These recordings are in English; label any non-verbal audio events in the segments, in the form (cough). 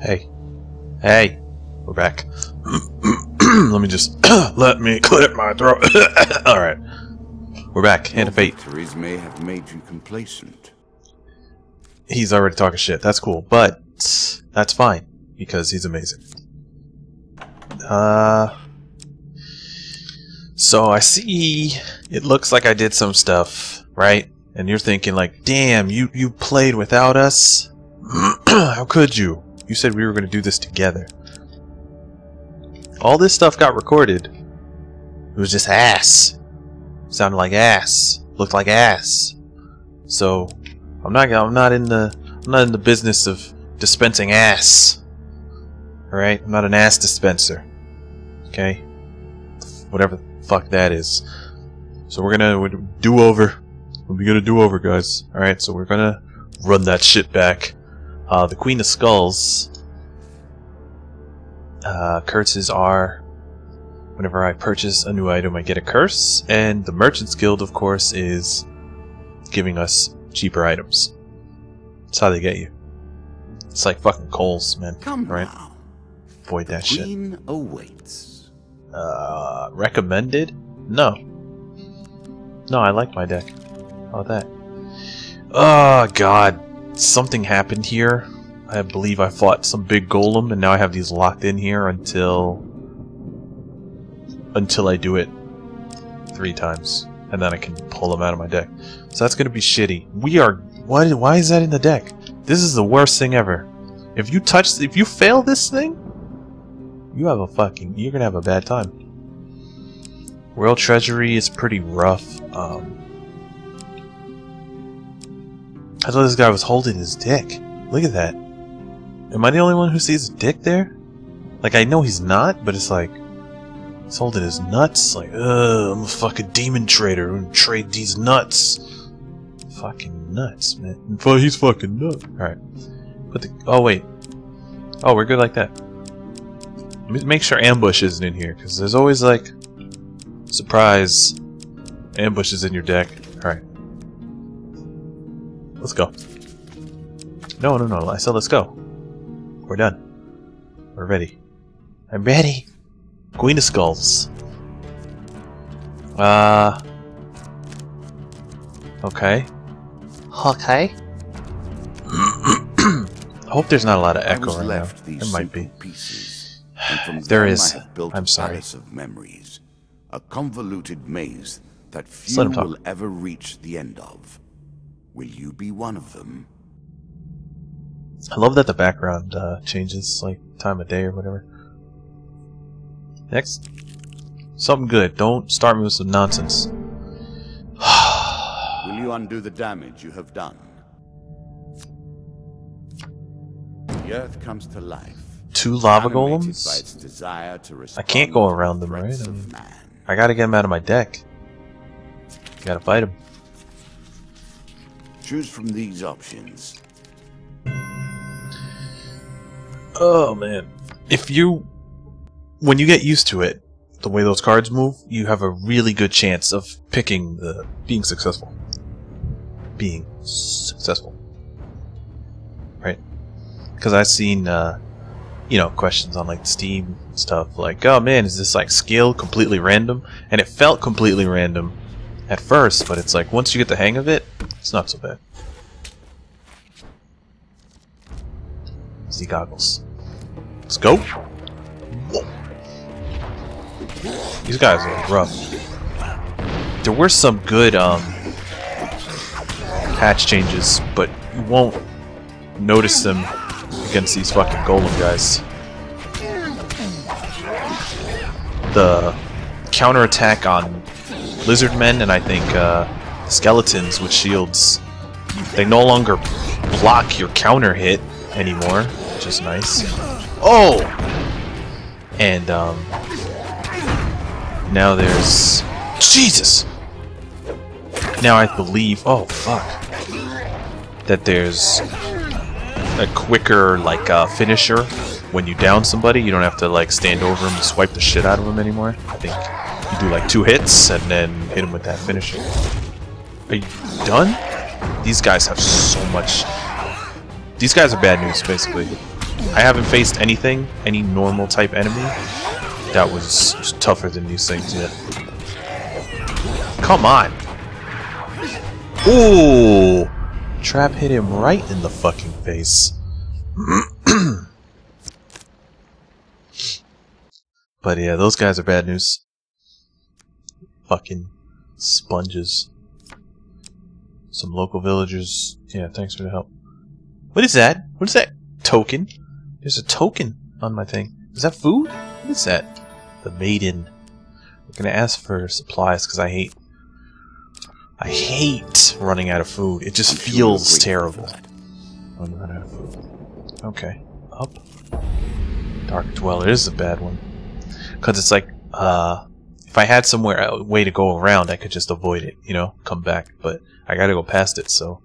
Hey. Hey. We're back. (clears throat) Let me just (clears throat) let me clear my throat. (laughs) Alright. We're back. Hand of fate. May have made you complacent. He's already talking shit. That's cool. But that's fine. Because he's amazing. Uh so I see it looks like I did some stuff, right? And you're thinking like, damn, you, you played without us? (clears throat) How could you? You said we were going to do this together. All this stuff got recorded. It was just ass. Sounded like ass. Looked like ass. So I'm not I'm not in the I'm not in the business of dispensing ass. Alright? I'm not an ass dispenser. Okay? Whatever the fuck that is. So we're gonna do over. We're gonna do over, guys. Alright, so we're gonna run that shit back. Uh, the Queen of Skulls. Uh, curses are whenever I purchase a new item, I get a curse, and the Merchant's Guild, of course, is giving us cheaper items. That's how they get you. It's like fucking Coles, man. Come right? now. Avoid that shit. Queen awaits. Uh, recommended? No. No, I like my deck. How about that? Oh, God. Something happened here. I believe I fought some big golem, and now I have these locked in here until... Until I do it three times. And then I can pull them out of my deck. So that's gonna be shitty. We are... Why, why is that in the deck? This is the worst thing ever. If you touch... If you fail this thing, you have a fucking... You're gonna have a bad time. Royal Treasury is pretty rough. Um, I thought this guy was holding his dick. Look at that. Am I the only one who sees a dick there? Like, I know he's not, but it's like... He's holding his nuts. Like, ugh, I'm a fucking demon trader. I'm gonna trade these nuts. Fucking nuts, man. Fu- He's fucking nuts. Alright. Put the... Oh, wait. Oh, we're good like that. Make sure ambush isn't in here, because there's always, like... Surprise. Ambushes in your deck. Alright. Let's go. No, no, no. I said let's go. We're done. We're ready. I'm ready. Queen of Skulls. Uh. Okay. Okay. I (clears throat) hope there's not a lot of I echo was right left now. these There might be. simple pieces. (sighs) And from There. I have built I'm a sorry. of memories. A convoluted maze that few will ever reach the end of. Will you be one of them? I love that the background uh, changes, like time of day or whatever. Next. Something good. Don't start me with some nonsense. (sighs) Will you undo the damage you have done? The earth comes to life. Two lava golems? its desire to I can't go around them, right? I mean- I gotta get them out of my deck. Gotta fight them. Choose from these options. Oh man. If you when you get used to it, the way those cards move, you have a really good chance of picking the being successful. Being successful. Right? Cuz I've seen uh you know, questions on like Steam stuff like, "Oh man, is this like skill completely random?" And it felt completely random at first, but it's like once you get the hang of it, it's not so bad. Z goggles. Let's go. These guys are rough. There were some good um, patch changes, but you won't notice them against these fucking golem guys. The counterattack on lizard men and I think uh, skeletons with shields, they no longer block your counter hit anymore, which is nice. Oh! And, um... Now there's... Jesus! Now I believe... Oh, fuck. That there's a quicker, like, uh, finisher. When you down somebody, you don't have to, like, stand over them and swipe the shit out of them anymore. I think you do, like, two hits and then hit them with that finisher. Are you done? These guys have so much... These guys are bad news, basically. I haven't faced anything, any normal type enemy, that was tougher than these things yet. Come on! Ooh! Trap hit him right in the fucking face. (clears throat) but yeah, those guys are bad news. Fucking sponges. Some local villagers. Yeah, thanks for the help. What is that? What is that? Token? There's a token on my thing. Is that food? What is that? The maiden. I'm gonna ask for supplies because I hate I hate running out of food. It just feels terrible. When you run out of food. Okay. Up. Dark Dweller is a bad one. Because it's like, uh, if I had somewhere a way to go around, I could just avoid it, you know, come back. But I gotta go past it, so.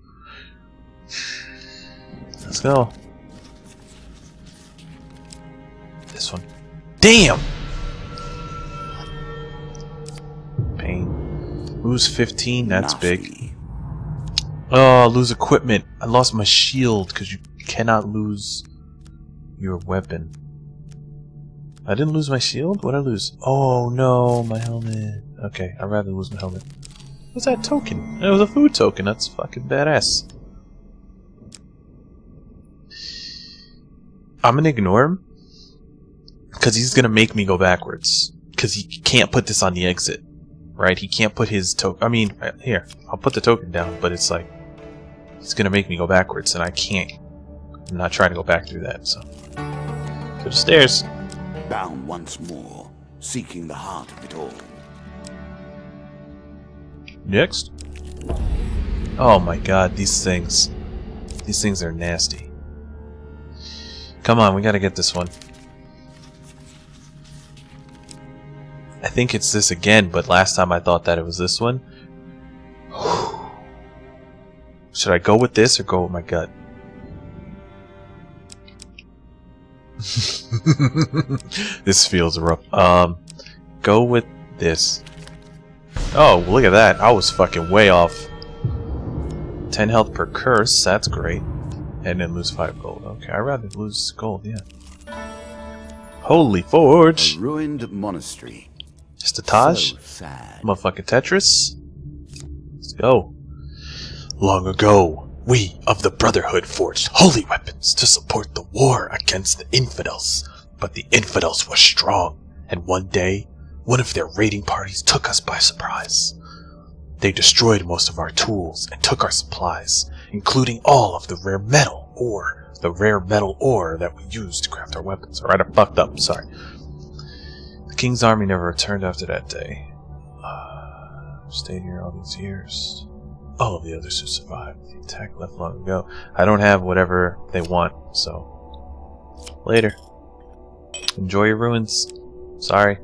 Let's go. This one. Damn! Pain. Lose 15, that's big. Oh, lose equipment. I lost my shield because you cannot lose your weapon. I didn't lose my shield? What did I lose? Oh no, my helmet. Okay, I'd rather lose my helmet. What's that token? It was a food token. That's fucking badass. I'm gonna ignore him. Because he's gonna make me go backwards. Because he can't put this on the exit. Right? He can't put his token... I mean, uh, here. I'll put the token down, but it's like... He's gonna make me go backwards, and I can't. I'm not trying to go back through that, so... To the stairs bound once more, seeking the heart of it all. Next. Oh my god, these things. These things are nasty. Come on, we gotta get this one. I think it's this again, but last time I thought that it was this one. (sighs) Should I go with this or go with my gut? (laughs) this feels rough. Um, go with this. Oh, look at that. I was fucking way off. 10 health per curse, that's great. And then lose 5 gold. Okay, I'd rather lose gold, yeah. Holy Forge! A ruined monastery. Just a Taj? So sad. Motherfucking Tetris? Let's go. Long ago, we of the Brotherhood forged holy weapons to support the war against the infidels. But the infidels were strong, and one day, one of their raiding parties took us by surprise. They destroyed most of our tools and took our supplies, including all of the rare metal ore, the rare metal ore that we used to craft our weapons. Alright, I fucked up, sorry. The king's army never returned after that day. Uh, stayed here all these years all of the others who survived. The attack left long ago. I don't have whatever they want, so... Later. Enjoy your ruins. Sorry.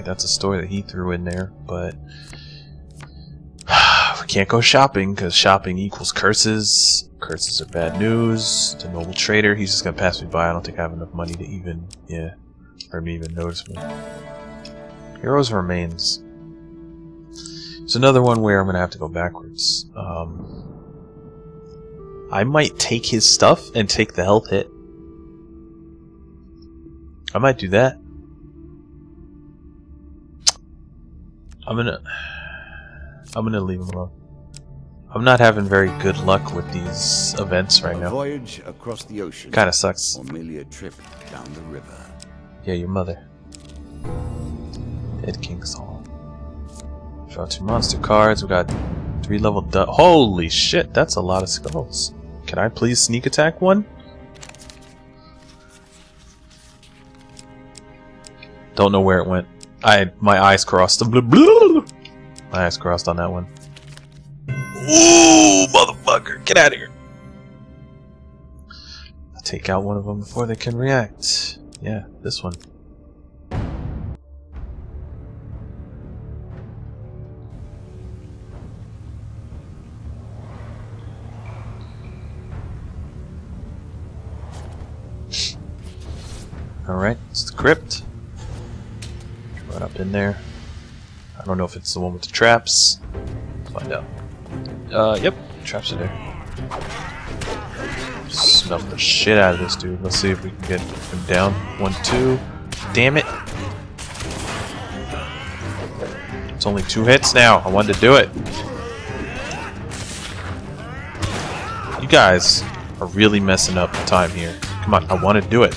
That's a story that he threw in there, but... (sighs) we can't go shopping, because shopping equals curses. Curses are bad news. The noble trader, he's just gonna pass me by. I don't think I have enough money to even, yeah, for him even notice me. Heroes remains. It's another one where I'm going to have to go backwards. Um, I might take his stuff and take the health hit. I might do that. I'm gonna... I'm gonna leave him alone. I'm not having very good luck with these events right a now. voyage across the ocean. Kinda sucks. Or merely a trip down the river. Yeah, your mother. Dead King's Hall. Draw two monster cards. We got three level. Holy shit, that's a lot of skulls. Can I please sneak attack one? Don't know where it went. I my eyes crossed. (laughs) My eyes crossed on that one. Ooh, motherfucker! Get out of here! I'll take out one of them before they can react. Yeah, this one. Alright, it's the crypt. In there. I don't know if it's the one with the traps. Let's find out. Uh, yep, traps are there. snuff the shit out of this dude. Let's see if we can get him down. One, two. Damn it. It's only two hits now. I wanted to do it. You guys are really messing up the time here. Come on, I want to do it.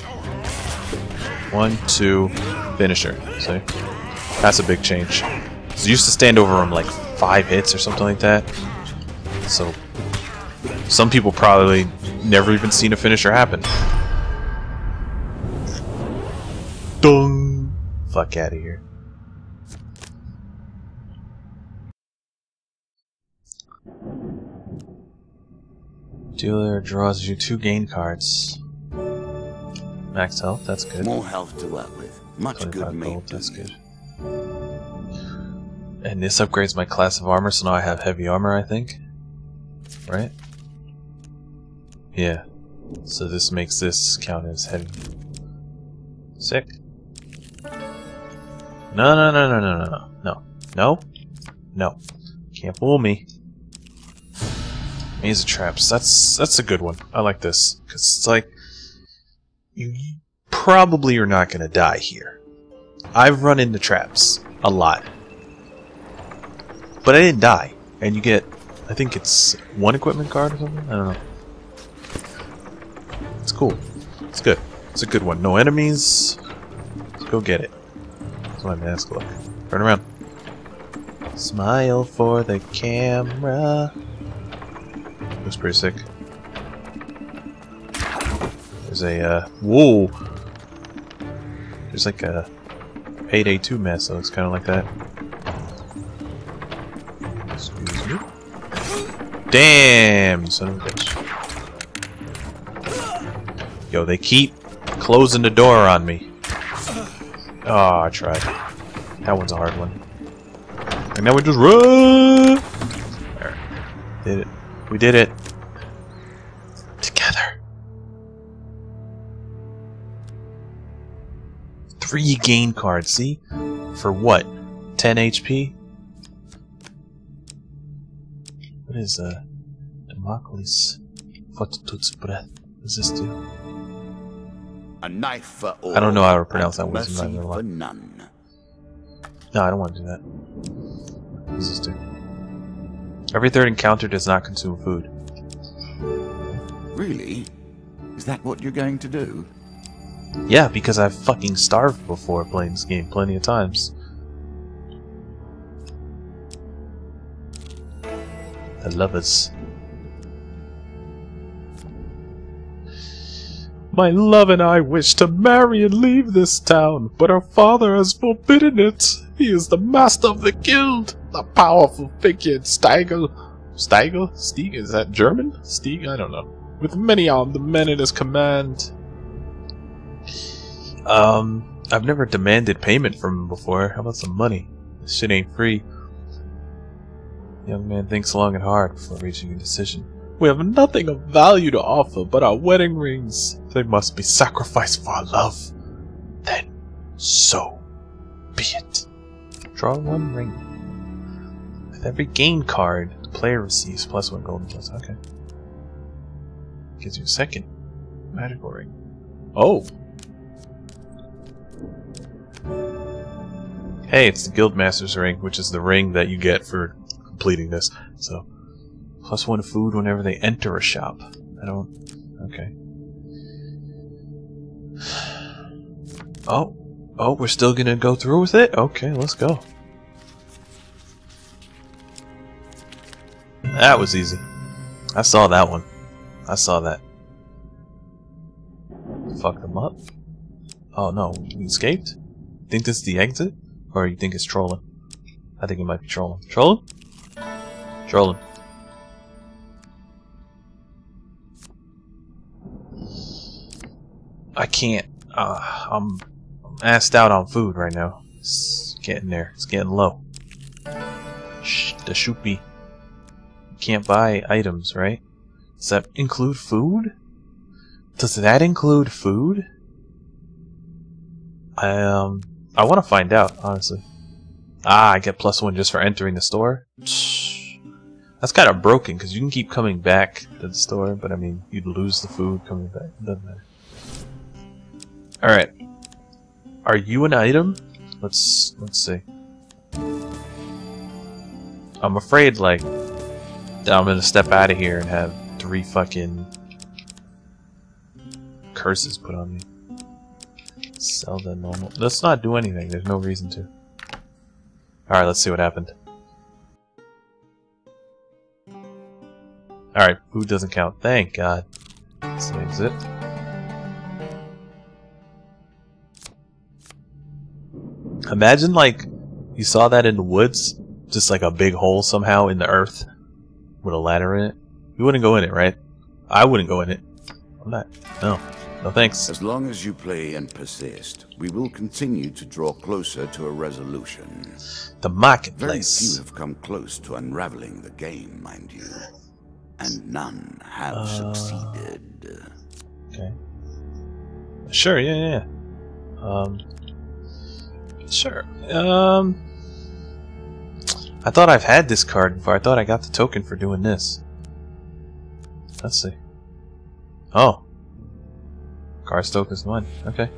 One, two, finisher. See? That's a big change. I used to stand over him like five hits or something like that. So, some people probably never even seen a finisher happen. Dung! Fuck out of here. Dealer draws you two gain cards. Max health, that's good. More health to work with. Much good gold, that's good. And this upgrades my class of armor, so now I have heavy armor, I think. Right? Yeah. So this makes this count as heavy. Sick. No, no, no, no, no, no, no. No. No. No. Can't fool me. Maze of traps. That's that's a good one. I like this. Because it's like... You probably are not going to die here. I've run into traps. A lot. But I didn't die. And you get... I think it's one equipment card or something? I don't know. It's cool. It's good. It's a good one. No enemies. Let's go get it. That's my mask look. Turn around. Smile for the camera. Looks pretty sick. There's a, uh, whoa! There's like a Payday 2 mess, so it's kind of like that. Damn, son of a bitch. Yo, they keep closing the door on me. Oh, I tried. That one's a hard one. And now we just run! There. Did it. We did it. Together. Three gain cards, see? For what? 10 HP? What is, uh, Democles Fortitude's breath? What does this do? A knife for all. I don't know how to pronounce that and wisdom, Mercy I'm not for none. No, I don't want to do that. What does this do? Every third encounter does not consume food. Really? Is that what you're going to do? Yeah, because I've fucking starved before playing this game plenty of times. The lovers. My love and I wish to marry and leave this town, but our father has forbidden it. He is the master of the guild, the powerful figure in Steigel. Steigel? Stieg? Is that German? Stieg? I don't know. With many armed men at his command. Um, I've never demanded payment from him before. How about some money? This shit ain't free. The young man thinks long and hard before reaching a decision. We have nothing of value to offer but our wedding rings. They must be sacrificed for our love. Then, so be it. Draw one ring. With every gain card, the player receives plus one golden plus. Okay. Gives you a second magical ring. Oh. Hey, it's the Guildmaster's ring, which is the ring that you get for completing this. So, plus one food whenever they enter a shop. I don't. Okay. Oh, oh, we're still gonna go through with it. Okay, let's go. That was easy. I saw that one. I saw that. Fuck them up. Oh no, we escaped? Think this is the exit? Or you think it's trolling? I think it might be trolling. Trolling? Trolling. I can't. Uh, I'm, assed out on food right now. It's getting there. It's getting low. Shh, the shoopy. Can't buy items, right? Does that include food? Does that include food? I, um, I want to find out, honestly. Ah, I get plus one just for entering the store? That's That's kind of broken because you can keep coming back to the store, but I mean, you'd lose the food coming back. It doesn't matter. Alright. Are you an item? Let's let's see. I'm afraid like that I'm gonna step out of here and have three fucking curses put on me. Sell the normal. Let's not do anything. There's no reason to. Alright, let's see what happened. Alright, food doesn't count. Thank God. Let's exit. Imagine, like, you saw that in the woods, just like a big hole somehow in the earth with a ladder in it. You wouldn't go in it, right? I wouldn't go in it. I'm not. No. No thanks. As long as you play and persist, we will continue to draw closer to a resolution. The marketplace. Very few have come close to unraveling the game, mind you. And none have Uh, succeeded. Okay. Sure, yeah, yeah. yeah. Um. Sure. Um. I thought I've had this card before. I thought I got the token for doing this. Let's see. Oh. Carstoke is one. Okay.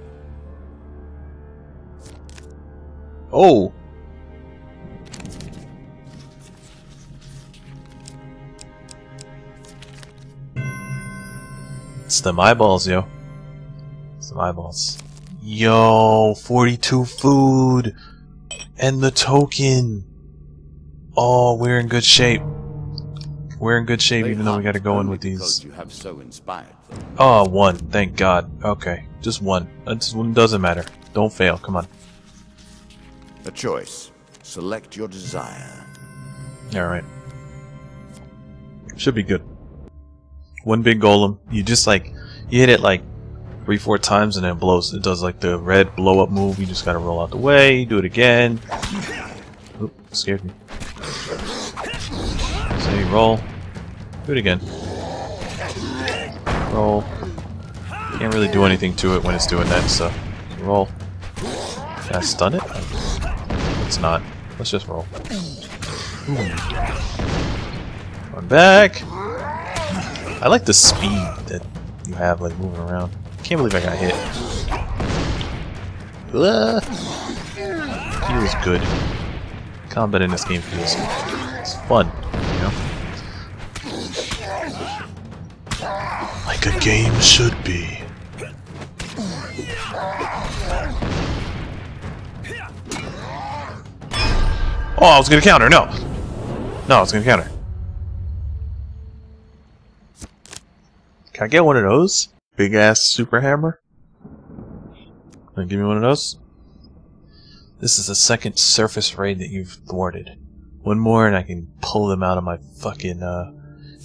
Oh! It's them eyeballs, yo. It's them eyeballs. Yo, 42 food! And the token! Oh, we're in good shape. We're in good shape, even though we gotta go in with these. because You have so. Oh, one. Thank God. Okay, just one. Uh, that one doesn't matter. Don't fail. Come on. A choice. Select your desire. All right. Should be good. One big golem. You just like you hit it like three, four times, and then it blows. It does like the red blow up move. You just gotta roll out the way. Do it again. Oop, scared me. So you roll. Do it again. Roll. Can't really do anything to it when it's doing that, so roll. Can I stun it? It's not. Let's just roll. Run back. I like the speed that you have, like moving around. Can't believe I got hit. Ah. Feels good. Combat in this game feels it's fun, you know. Like a game should be. Oh, I was gonna counter. No, no, I was gonna counter. Can I get one of those? Big ass super hammer? Can give me one of those? This is the second surface raid that you've thwarted. One more and I can pull them out of my fucking uh,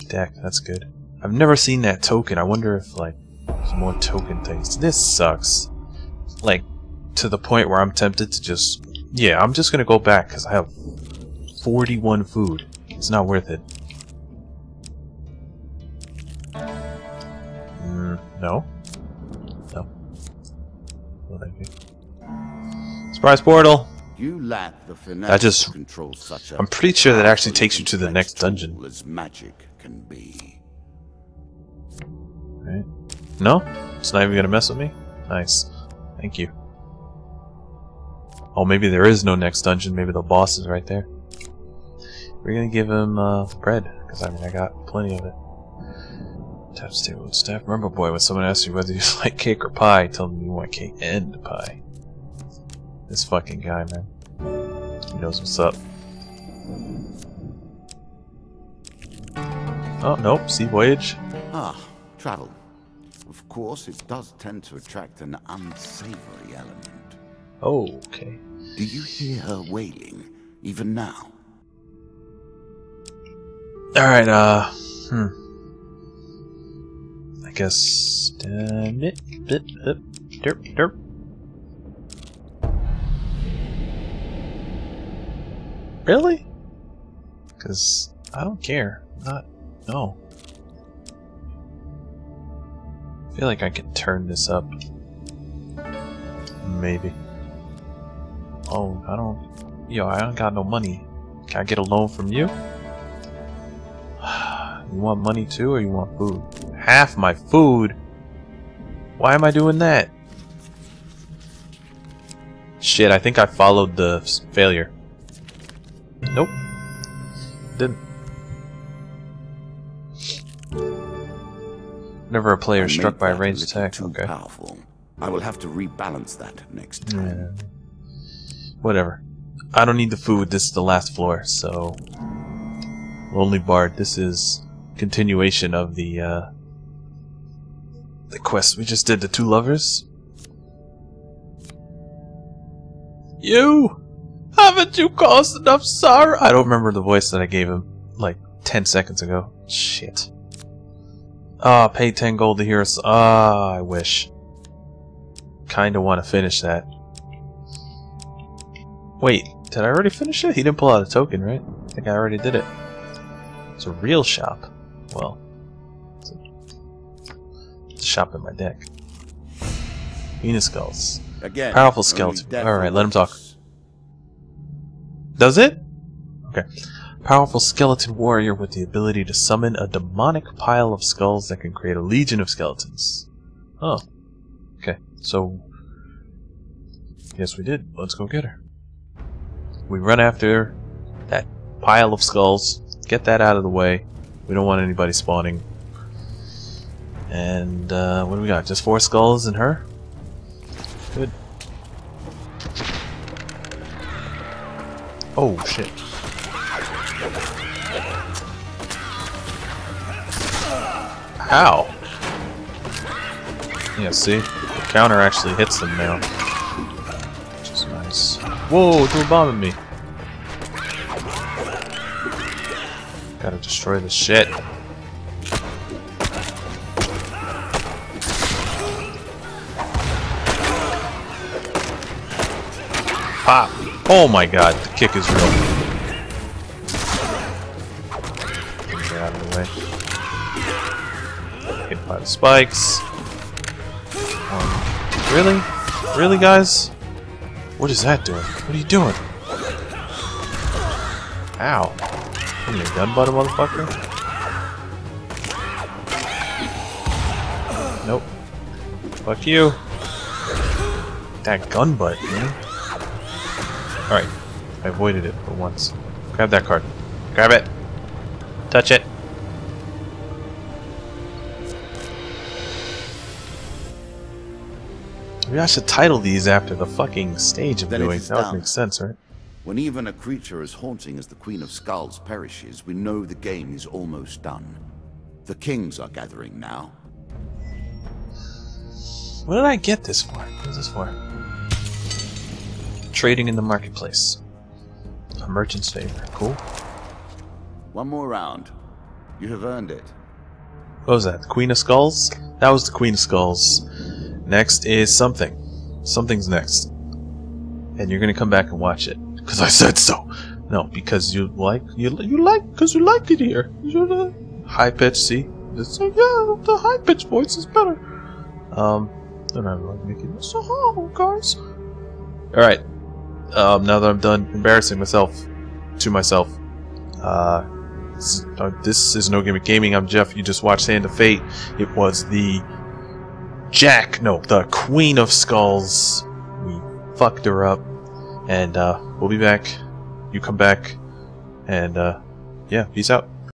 deck. That's good. I've never seen that token. I wonder if like there's more token things. This sucks. Like to the point where I'm tempted to just yeah, I'm just gonna go back because I have 41 food. It's not worth it. No. No. No, thank you. Surprise portal! You lack the finesse That just- control such a I'm pretty sure that actually takes you to the next dungeon. As magic can be. Right? No? It's not even gonna mess with me? Nice. Thank you. Oh, maybe there is no next dungeon. Maybe the boss is right there. We're gonna give him uh, bread, because I mean, I got plenty of it. Tap stable with staff. Remember, boy, when someone asks you whether you (laughs) like cake or pie, tell them you want cake and pie. This fucking guy, man. He knows what's up. Oh, nope. Sea voyage. Ah, travel. Of course, it does tend to attract an unsavory element. Oh, okay. Do you hear her wailing, even now? Alright, uh, hmm. Guess, derp, derp. Really? Because I don't care. Not, no. I feel like I could turn this up. Maybe. Oh, I don't. Yo, I don't got no money. Can I get a loan from you? (sighs) You want money too, or you want food? Half my food? Why am I doing that? Shit, I think I followed the failure. Nope. Didn't. Never a player struck by a ranged attack, too okay. powerful. I will have to rebalance that next time. Yeah. Whatever. I don't need the food, this is the last floor, so... Lonely Bard, this is continuation of the, uh... The quest we just did, the two lovers. You! Haven't you caused enough sorrow? I don't remember the voice that I gave him, like, 10 seconds ago. Shit. Ah, pay 10 gold to hear us. Ah, I wish. Kinda want to finish that. Wait, did I already finish it? He didn't pull out a token, right? I think I already did it. It's a real shop. Well, shop in my deck. Venus skulls. Again, Powerful skeleton. Alright, let him talk. Does it? Okay. Powerful skeleton warrior with the ability to summon a demonic pile of skulls that can create a legion of skeletons. Oh. Okay, so... Yes, we did. Let's go get her. We run after that pile of skulls. Get that out of the way. We don't want anybody spawning. And, uh, what do we got? Just four skulls and her? Good. Oh, shit. How? Yeah, see? The counter actually hits them now. Which is nice. Whoa, threw a bomb at me. Gotta destroy the shit. Pop! Oh my god, the kick is real. Get out of the way. Hit by the spikes. Um, really? Really, guys? What is that doing? What are you doing? Ow. Are you, a gun butt, motherfucker? Nope. Fuck you. That gun butt, man. Alright. I avoided it for once. Grab that card. Grab it. Touch it. Maybe I should title these after the fucking stage I'm Then it doing. That would done. make sense, right? When even a creature as haunting as the Queen of Skulls perishes, we know the game is almost done. The kings are gathering now. What did I get this for? What is this for? Trading in the marketplace. A merchant's favor. Cool. One more round. You have earned it. What was that? The Queen of Skulls? That was the Queen of Skulls. Next is something. Something's next. And you're gonna come back and watch it. Because I said so. No, because you like, you, you like, because you like it here. You're the high pitch, see? It's like, yeah, the high pitch voice is better. Um, don't have like making this. Oh, guys. Alright. Um, now that I'm done embarrassing myself to myself, uh, this is, uh, this is No Gimmick Gaming. I'm Jeff. You just watched Hand of Fate. It was the Jack, no, the Queen of Skulls. We fucked her up. And uh, we'll be back. You come back. And uh, yeah, peace out.